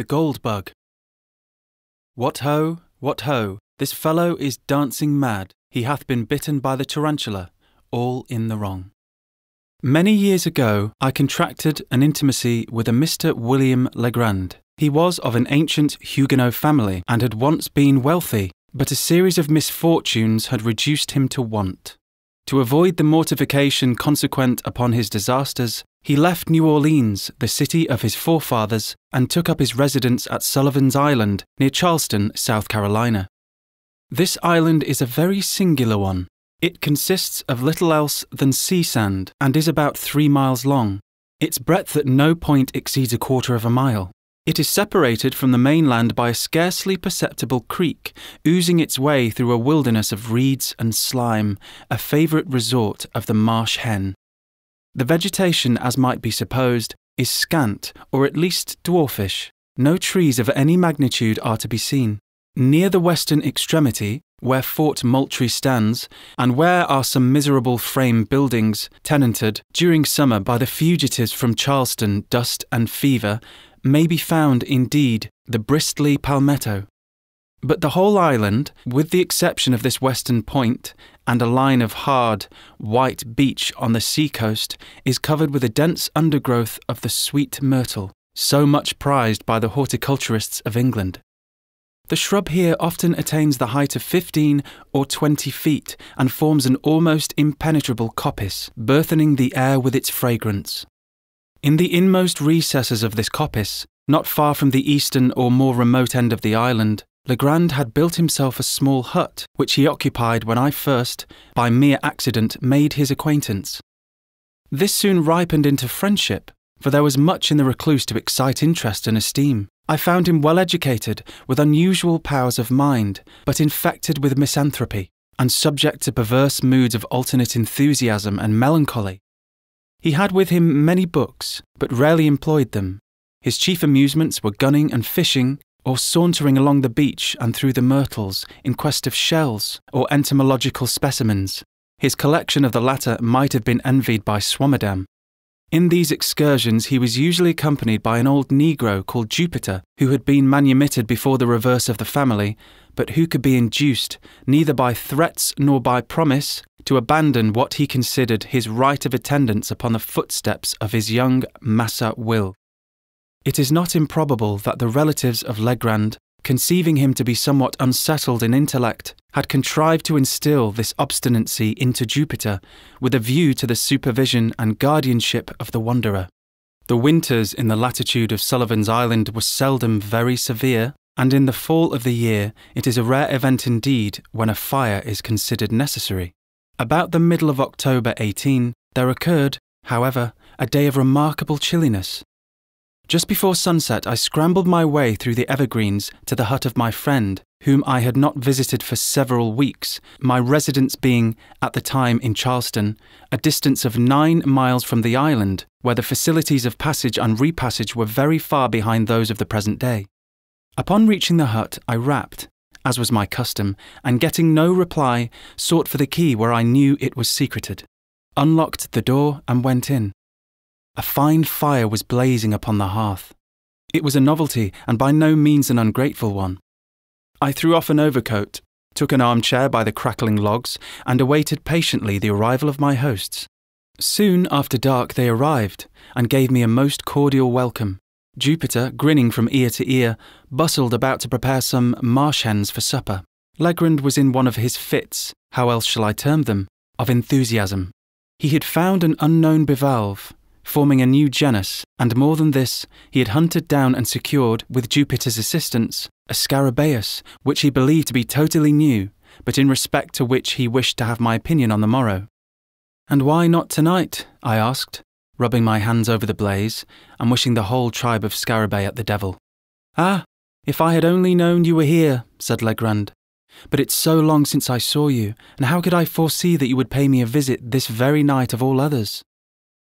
The Gold Bug. What ho, what ho, this fellow is dancing mad. He hath been bitten by the tarantula, all in the wrong. Many years ago, I contracted an intimacy with a Mr. William Legrand. He was of an ancient Huguenot family and had once been wealthy, but a series of misfortunes had reduced him to want. To avoid the mortification consequent upon his disasters, he left New Orleans, the city of his forefathers, and took up his residence at Sullivan's Island, near Charleston, South Carolina. This island is a very singular one. It consists of little else than sea sand and is about three miles long. Its breadth at no point exceeds a quarter of a mile. It is separated from the mainland by a scarcely perceptible creek, oozing its way through a wilderness of reeds and slime, a favourite resort of the marsh hen. The vegetation, as might be supposed, is scant, or at least dwarfish. No trees of any magnitude are to be seen. Near the western extremity, where Fort Moultrie stands, and where are some miserable frame buildings, tenanted during summer by the fugitives from Charleston, dust and fever, may be found indeed the bristly palmetto. But the whole island, with the exception of this western point and a line of hard, white beach on the sea coast, is covered with a dense undergrowth of the sweet myrtle, so much prized by the horticulturists of England. The shrub here often attains the height of 15 or 20 feet and forms an almost impenetrable coppice, burthening the air with its fragrance. In the inmost recesses of this coppice, not far from the eastern or more remote end of the island, Legrand had built himself a small hut, which he occupied when I first, by mere accident, made his acquaintance. This soon ripened into friendship, for there was much in the recluse to excite interest and esteem. I found him well educated, with unusual powers of mind, but infected with misanthropy, and subject to perverse moods of alternate enthusiasm and melancholy. He had with him many books, but rarely employed them. His chief amusements were gunning and fishing, or sauntering along the beach and through the myrtles in quest of shells or entomological specimens. His collection of the latter might have been envied by Swammerdam. In these excursions, he was usually accompanied by an old Negro called Jupiter, who had been manumitted before the reverse of the family, but who could be induced, neither by threats nor by promise, to abandon what he considered his right of attendance upon the footsteps of his young Massa Will. It is not improbable that the relatives of Legrand, conceiving him to be somewhat unsettled in intellect, had contrived to instill this obstinacy into Jupiter with a view to the supervision and guardianship of the wanderer. The winters in the latitude of Sullivan's Island were seldom very severe, and in the fall of the year it is a rare event indeed when a fire is considered necessary. About the middle of October 18, there occurred, however, a day of remarkable chilliness, just before sunset, I scrambled my way through the evergreens to the hut of my friend, whom I had not visited for several weeks, my residence being, at the time in Charleston, a distance of nine miles from the island, where the facilities of passage and repassage were very far behind those of the present day. Upon reaching the hut, I rapped, as was my custom, and getting no reply, sought for the key where I knew it was secreted, unlocked the door, and went in. A fine fire was blazing upon the hearth. It was a novelty, and by no means an ungrateful one. I threw off an overcoat, took an armchair by the crackling logs, and awaited patiently the arrival of my hosts. Soon after dark they arrived, and gave me a most cordial welcome. Jupiter, grinning from ear to ear, bustled about to prepare some marsh hens for supper. Legrand was in one of his fits, how else shall I term them, of enthusiasm. He had found an unknown bivalve, forming a new genus, and more than this, he had hunted down and secured, with Jupiter's assistance, a scarabaeus, which he believed to be totally new, but in respect to which he wished to have my opinion on the morrow. And why not tonight? I asked, rubbing my hands over the blaze, and wishing the whole tribe of scarabaei at the devil. Ah, if I had only known you were here, said Legrand. But it's so long since I saw you, and how could I foresee that you would pay me a visit this very night of all others?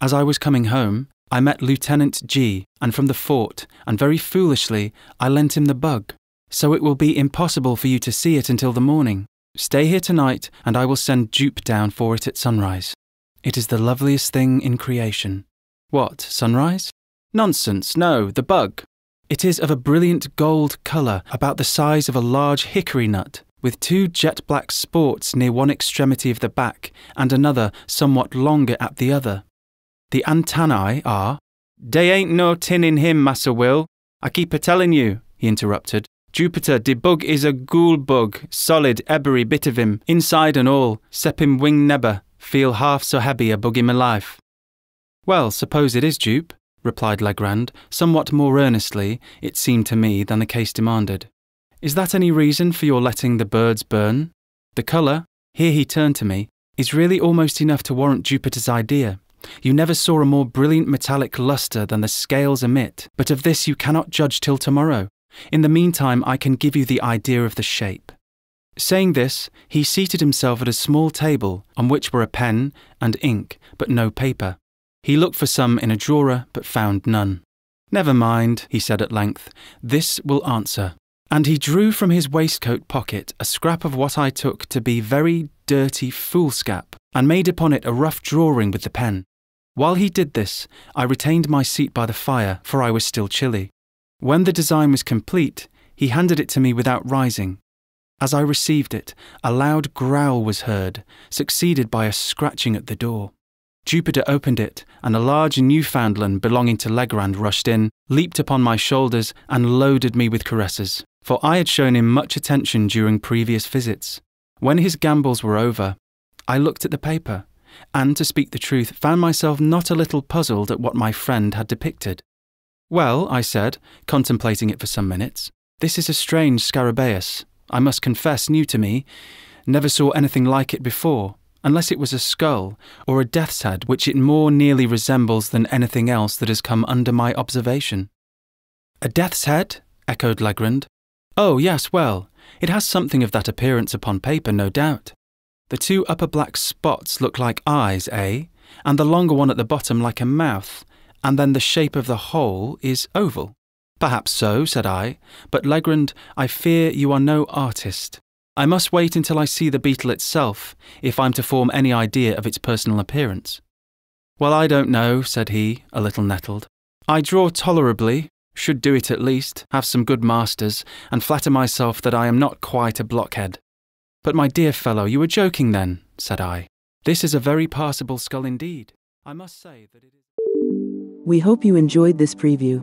As I was coming home, I met Lieutenant G, and from the fort, and very foolishly, I lent him the bug. So it will be impossible for you to see it until the morning. Stay here tonight, and I will send Jupe down for it at sunrise. It is the loveliest thing in creation. What, sunrise? Nonsense, no, the bug. It is of a brilliant gold colour, about the size of a large hickory nut, with two jet black spots near one extremity of the back and another somewhat longer at the other. The antennae are. Dey ain't no tin in him, Massa Will. I keep a tellin' you, he interrupted. Jupiter, de bug is a ghoul bug, solid, ebbery bit of him, inside and all, sep him wing nebber, feel half so heavy a bug in my life. Well, suppose it is Jupe, replied Legrand, somewhat more earnestly, it seemed to me, than the case demanded. Is that any reason for your letting the birds burn? The colour, here he turned to me, is really almost enough to warrant Jupiter's idea. You never saw a more brilliant metallic lustre than the scales emit, but of this you cannot judge till tomorrow. In the meantime, I can give you the idea of the shape. Saying this, he seated himself at a small table on which were a pen and ink, but no paper. He looked for some in a drawer, but found none. Never mind, he said at length, this will answer. And he drew from his waistcoat pocket a scrap of what I took to be very dirty foolscap, and made upon it a rough drawing with the pen. While he did this, I retained my seat by the fire, for I was still chilly. When the design was complete, he handed it to me without rising. As I received it, a loud growl was heard, succeeded by a scratching at the door. Jupiter opened it, and a large Newfoundland belonging to Legrand rushed in, leaped upon my shoulders, and loaded me with caresses, for I had shown him much attention during previous visits. When his gambols were over, I looked at the paper, and, to speak the truth, found myself not a little puzzled at what my friend had depicted. Well, I said, contemplating it for some minutes, this is a strange scarabaeus. I must confess, new to me. Never saw anything like it before, unless it was a skull or a death's head, which it more nearly resembles than anything else that has come under my observation. A death's head? echoed Legrand. Oh, yes, well, it has something of that appearance upon paper, no doubt. The two upper black spots look like eyes, eh? And the longer one at the bottom like a mouth, and then the shape of the whole is oval. Perhaps so, said I, but Legrand, I fear you are no artist. I must wait until I see the beetle itself, if I'm to form any idea of its personal appearance. Well, I don't know, said he, a little nettled. I draw tolerably, should do it at least, have some good masters, and flatter myself that I am not quite a blockhead. But my dear fellow, you were joking then, said I. This is a very passable skull indeed. I must say that it is. We hope you enjoyed this preview.